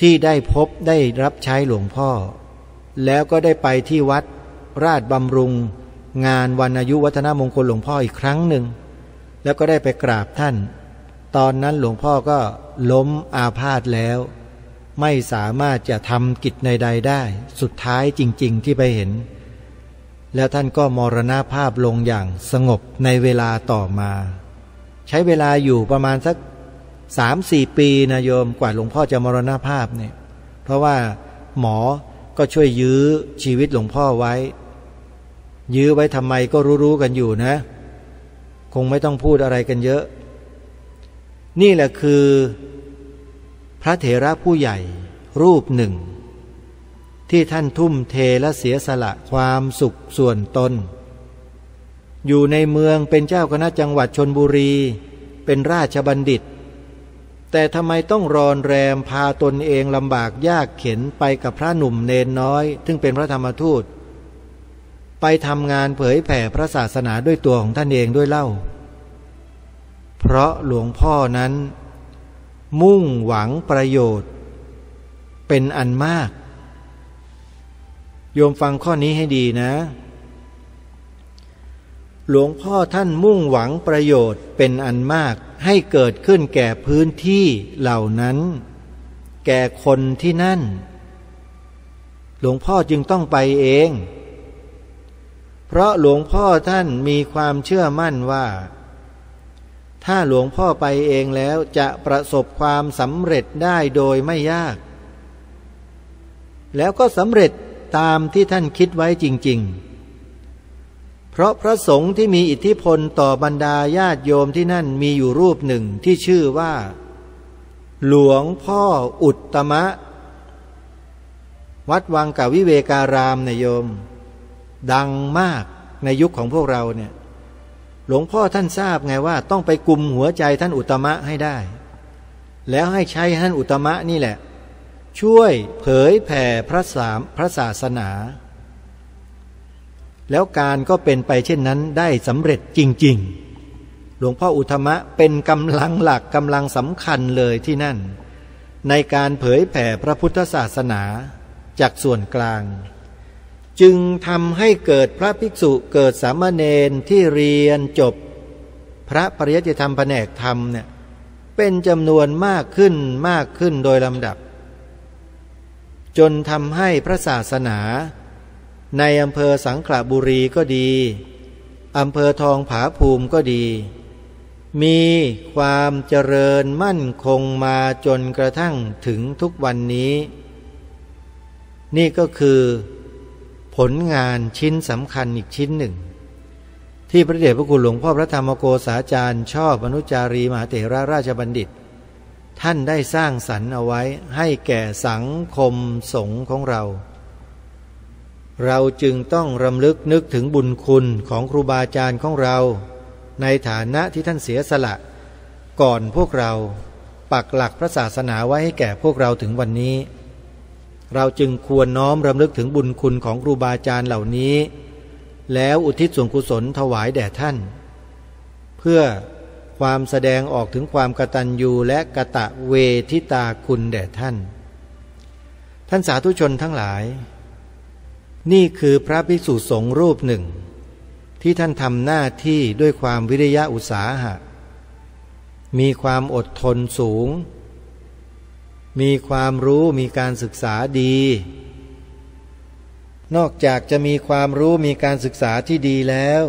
ที่ได้พบได้รับใช้หลวงพ่อ แล้วก็ได้ไปที่วัดราชบำรุง งานวันอายุวัฒนมงคลหลวงพ่ออีกครั้งหนึ่ง แล้วก็ได้ไปกราบท่าน ตอนนั้นหลวงพ่อก็ล้มอาพาธแล้ว ไม่สามารถจะทำกิจใดๆได้ สุดท้ายจริง ๆ ที่ไปเห็น แล้วท่านก็มรณาภาพลงอย่างสงบในเวลาต่อมา ใช้เวลาอยู่ประมาณสัก สามสี่ปีนะโยมกว่าหลวงพ่อจะมรณภาพเนี่ย เพราะว่าหมอก็ช่วยยื้อชีวิตหลวงพ่อไว้ ยื้อไว้ทำไมก็รู้ๆกันอยู่นะ คงไม่ต้องพูดอะไรกันเยอะ นี่แหละคือ พระเถระผู้ใหญ่รูปหนึ่ง ที่ท่านทุ่มเทและเสียสละความสุขส่วนตน อยู่ในเมืองเป็นเจ้าคณะจังหวัดชนบุรี เป็นราชบัณฑิต แต่ทำไมต้องรอนแรมพาตนเองลำบากยากเข็นไปกับพระหนุ่มเนนน้อย ซึ่งเป็นพระธรรมทูต ไปทำงานเผยแผ่พระศาสนาด้วยตัวของท่านเองด้วยเล่า เพราะหลวงพ่อนั้น มุ่งหวังประโยชน์ เป็นอันมาก โยมฟังข้อนี้ให้ดีนะ หลวงพ่อท่านมุ่งหวังประโยชน์เป็นอันมากให้เกิดขึ้นแก่พื้นที่เหล่านั้น แก่คนที่นั่น หลวงพ่อจึงต้องไปเอง เพราะหลวงพ่อท่านมีความเชื่อมั่นว่า ถ้าหลวงพ่อไปเองแล้วจะประสบความสำเร็จได้โดยไม่ยาก แล้วก็สำเร็จตามที่ท่านคิดไว้จริง ๆ เพราะพระสงฆ์ที่มีอิทธิพลต่อบรรดาญาติโยมที่นั่นมีอยู่รูปหนึ่งที่ชื่อว่า หลวงพ่ออุตตมะ วัดวังกาวิเวการามนยโยม ดังมากในยุคของพวกเราเนี่ย หลวงพ่อท่านทราบไงว่า ต้องไปกลุ่มหัวใจท่านอุตมะให้ได้ แล้วให้ใช้ท่านอุตมะนี่แหละ ช่วยเผยแผ่พระสามพระศาสนา แล้วการก็เป็นไปเช่นนั้นได้สำเร็จจริง ๆ หลวงพ่ออุทมะเป็นกำลังหลักกำลังสำคัญเลยที่นั่น ในการเผยแผ่พระพุทธศาสนาจากส่วนกลาง จึงทำให้เกิดพระภิกษุเกิดสามเณรที่เรียนจบ พระปริยัติธรรมแผนกธรรมเนี่ยเป็นจำนวนมากขึ้นมากขึ้นโดยลำดับ จนทำให้พระศาสนา ในอำเภอสังขละบุรีก็ดี อำเภอทองผาภูมิก็ดี มีความเจริญมั่นคงมาจนกระทั่งถึงทุกวันนี้ นี่ก็คือ ผลงานชิ้นสำคัญอีกชิ้นหนึ่ง ที่พระเดชพระคุณหลวงพ่อพระธรรมโกษาจารย์ ชอบอนุจารีมหาเถระราชบัณฑิต ท่านได้สร้างสรรค์เอาไว้ให้แก่สังคมสงฆ์ของเรา เราจึงต้องรำลึกนึกถึงบุญคุณของครูบาอาจารย์ของเรา ในฐานะที่ท่านเสียสละ ก่อนพวกเราปักหลักพระศาสนาไว้ให้แก่พวกเราถึงวันนี้ เราจึงควรน้อมรำลึกถึงบุญคุณของครูบาอาจารย์เหล่านี้ แล้วอุทิศส่วนกุศลถวายแด่ท่าน เพื่อความแสดงออกถึงความกตัญญูและกะตะเวทิตาคุณแด่ท่าน ท่านสาธุชนทั้งหลาย นี่คือพระภิกษุสงฆ์รูปหนึ่ง ที่ท่านทำหน้าที่ด้วยความวิริยะอุตสาหะ มีความอดทนสูง มีความรู้มีการศึกษาดี นอกจากจะมีความรู้มีการศึกษาที่ดีแล้ว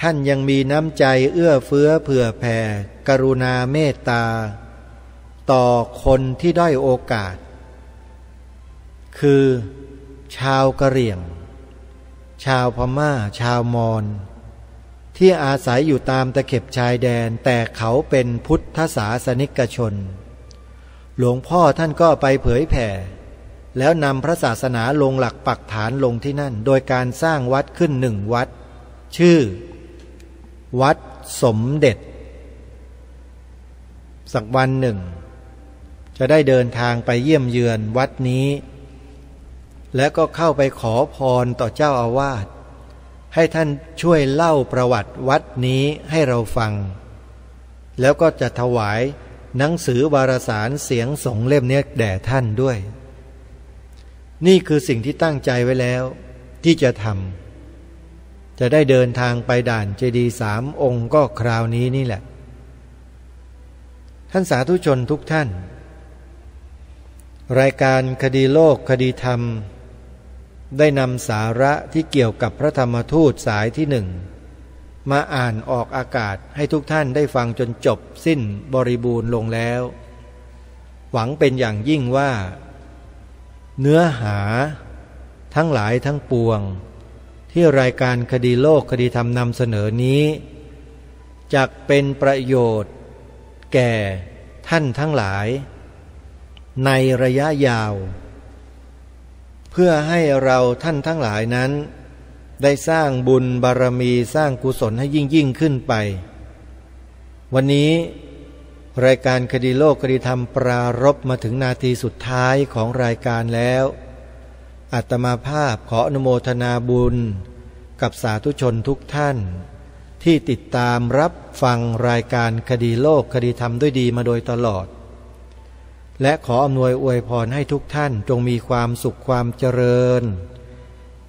ท่านยังมีน้ำใจเอื้อเฟื้อเผื่อแผ่ กรุณาเมตตา ต่อคนที่ด้อยโอกาส คือ ชาวกะเหรี่ยง ชาวพมา่า ชาวมอญที่อาศัยอยู่ตามตะเข็บชายแดนแต่เขาเป็นพุทธศาสนิกชน หลวงพ่อท่านก็ไปเผยแผ่ แล้วนำพระศาสนาลงหลักปักฐานลงที่นั่น โดยการสร้างวัดขึ้นหนึ่งวัด ชื่อ วัดสมเด็จ สักวันหนึ่ง จะได้เดินทางไปเยี่ยมเยือนวัดนี้ แล้วก็เข้าไปขอพรต่อเจ้าอาวาสให้ท่านช่วยเล่าประวัติวัดนี้ให้เราฟัง แล้วก็จะถวายหนังสือวารสารเสียงสงเล่มนี้แด่ท่านด้วย นี่คือสิ่งที่ตั้งใจไว้แล้ว ที่จะทำจะได้เดินทางไปด่านเจดีสามองค์ก็คราวนี้นี่แหละ ท่านสาธุชนทุกท่าน รายการคดีโลกคดีธรรม ได้นำสาระที่เกี่ยวกับพระธรรมทูตสายที่หนึ่ง มาอ่านออกอากาศให้ทุกท่านได้ฟังจนจบสิ้นบริบูรณ์ลงแล้ว หวังเป็นอย่างยิ่งว่า เนื้อหา ทั้งหลายทั้งปวง ที่รายการคดีโลกคดีธรรมนำเสนอนี้จะเป็นประโยชน์ แก่ท่านทั้งหลาย ในระยะยาว พื่อให้เราท่านทั้งหลายนั้น ได้สร้างบุญบารมีสร้างกุศลให้ยิ่งยิ่งขึ้นไป วันนี้รายการคดีโลกคดีธรรมปรารบมาถึงนาทีสุดท้ายของรายการแล้ว อัตมาภาพขออนุโมทนาบุญ กับสาธุชนทุกท่าน ที่ติดตามรับฟังรายการคดีโลกคดีธรรมด้วยดีมาโดยตลอด และขออำนวยอวยพรให้ทุกท่านจงมีความสุขความเจริญ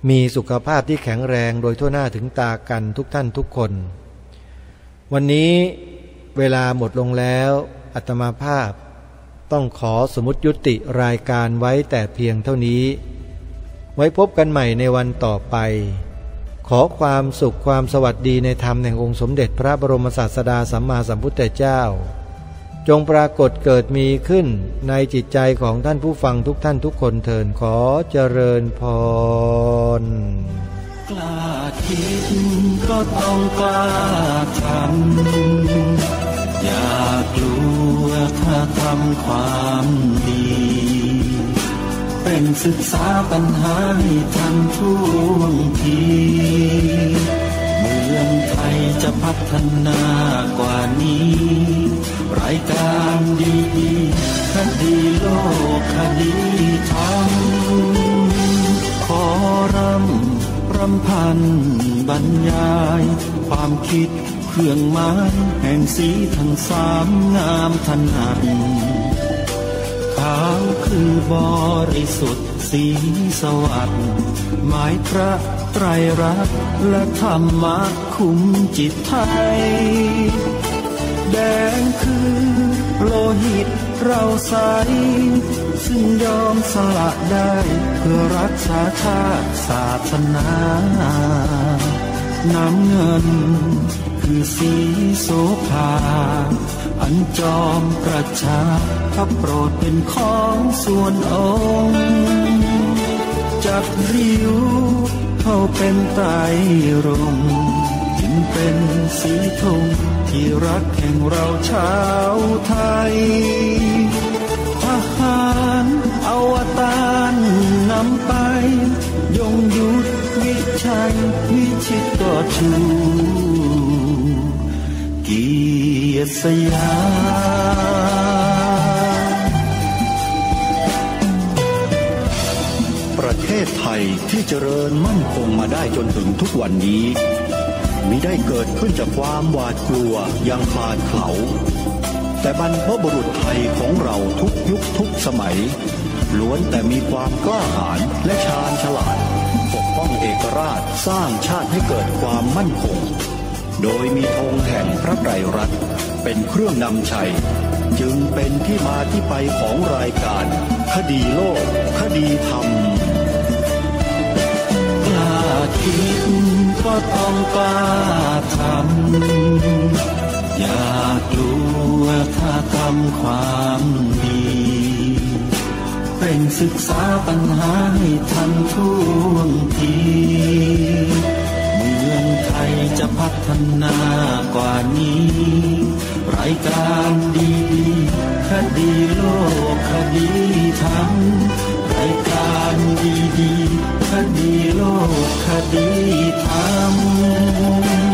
มีสุขภาพที่แข็งแรงโดยทั่วหน้าถึงตากันทุกท่านทุกคน วันนี้เวลาหมดลงแล้วอัตมาภาพต้องขอสมุดยุติรายการไว้แต่เพียงเท่านี้ ไว้พบกันใหม่ในวันต่อไป ขอความสุขความสวัสดีในธรรมแห่งองค์สมเด็จพระบรมศาสดาสัมมาสัมพุทธเจ้า จงปรากฏเกิดมีขึ้นในจิตใจของท่านผู้ฟังทุกท่านทุกคนเถินขอเจริญพร กล้าคิดก็ต้องกล้าทำอย่ากลัวถ้าทำความดี เป็นศึกษาปัญหาให้ทันท่วงทีเมืองไทยจะพัฒนากว่านี้ รายการดีคดีโลกคดีธรรมขอรำรำพันบรรยาย ความคิดเครื่องหมายแห่งสีทั้งสามงามถนัดขาวคือบริสุทธิ์สีสวัสดิ์หมายพระไตรรักและธรรมะคุ้มจิตไทย แดงคือโลหิตเราใส ซึ่งยอมสละได้ เพื่อรักษาชาติศาสนา น้ำเงินคือสีโสภา อันจอมประชาถ้าโปรดเป็นของส่วนองค์จัดริ้วเข้าเป็นไตรรงจึงเป็นสีธง ที่รักแห่งเราชาวไทย ทหารอวตารนำไป ยงยุทธวิชัยวิชิตก็ชูเกียรติสยามประเทศไทยที่เจริญมั่นคงมาได้จนถึงทุกวันนี้ มิได้เกิดขึ้นจากความหวาดกลัวย่างคลาดเขา แต่บรรพบุรุษไทยของเราทุกยุคทุกสมัย ล้วนแต่มีความกล้าหาญและชาญฉลาด ปกป้องเอกราชสร้างชาติให้เกิดความมั่นคง โดยมีธงแห่งพระไตรรัฐเป็นเครื่องนำชัย จึงเป็นที่มาที่ไปของรายการ คดีโลก คดีธรรมกล้าคิด ก็ต้องกล้าทำอย่ากลัวถ้าทำความดีเป็นศึกษาปัญหาให้ทันท่วงทีเมืองไทยจะพัฒนากว่านี้ รายการดีคดีโลกคดีธรรม ดีๆคดีโลกคดีธรรม